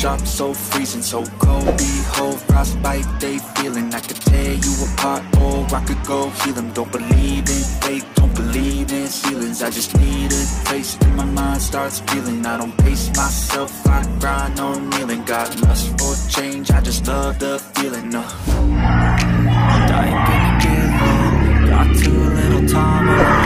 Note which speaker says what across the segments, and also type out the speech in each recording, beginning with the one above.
Speaker 1: sharp, so freezing So cold, behold, frostbite, they feeling. I could tear you apart or I could go heal them Don't believe in fate, don't believe in ceilings. I just need a taste and my mind starts feeling. I don't pace myself, I grind on kneeling. Got lust for change, I just love the feeling uh. And I ain't gonna give up Got too little time,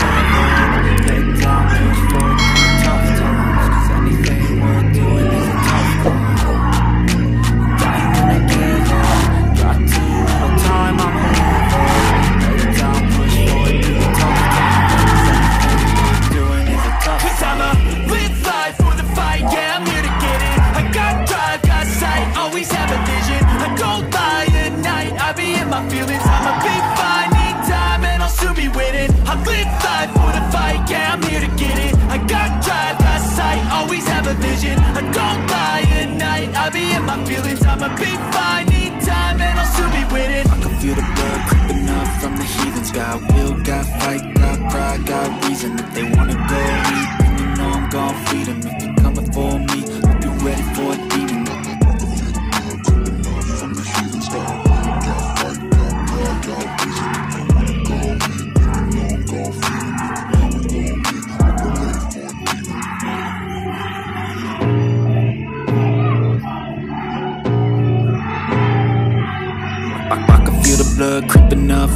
Speaker 2: have I don't lie at night, I be in my feelings. I'ma be fine, need time, and I'll soon be winning I
Speaker 1: can feel the blood creeping up from the heathens. Got will, got fight, got pride, got reason That they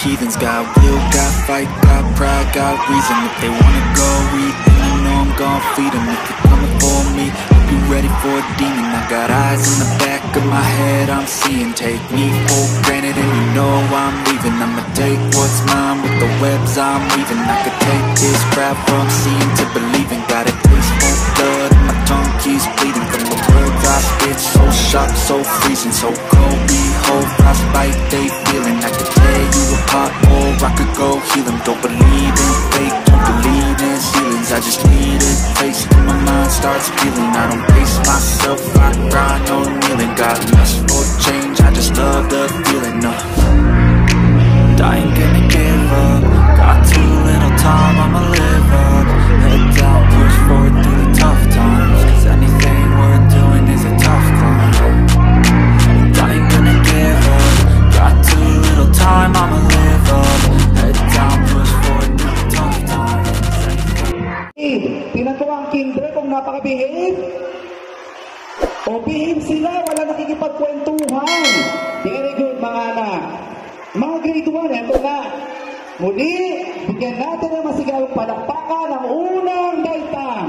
Speaker 1: Heathens Got will, got fight, got pride, got reason. If they wanna go eat, then you know I'm gon' feed them If you're coming for me, hope you're ready for a demon. I got eyes in the back of my head, I'm seeing. Take me for granted and you know I'm leaving. I'ma take what's mine with the webs I'm weaving. I could take this crowd from seeing to believing. Got a taste for blood my tongue keeps bleeding. From the words I spit, so sharp, so freezing. So cold, behold, frostbite, they feeling. I tear you I could go heal
Speaker 3: semuanya ito na. Muli, bigyan natin ang masigaw palakpakan ang unang
Speaker 1: daitang.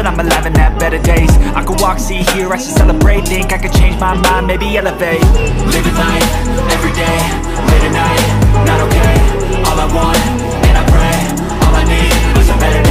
Speaker 1: that I'm alive and have better days. I could walk, see, hear, I should celebrate. Think I could change my mind, maybe elevate. Living life, every day, late at night Not okay, all I want, and I pray All I need are some better days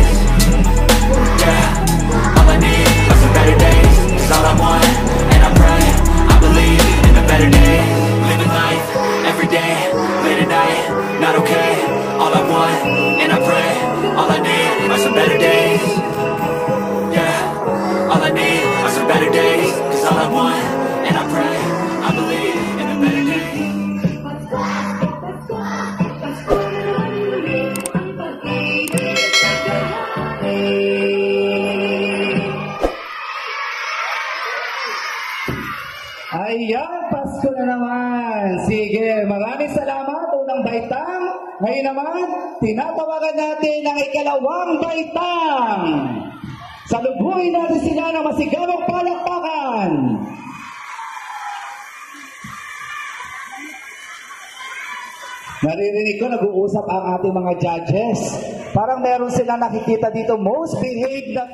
Speaker 3: Ngayon naman, tinatawagan natin ang ikalawang baitang. Salubungin natin sila ng masigawang palakpakan. Naririnig ko, nag-uusap ang ating mga judges. Parang meron sila nakikita dito, most behaved na...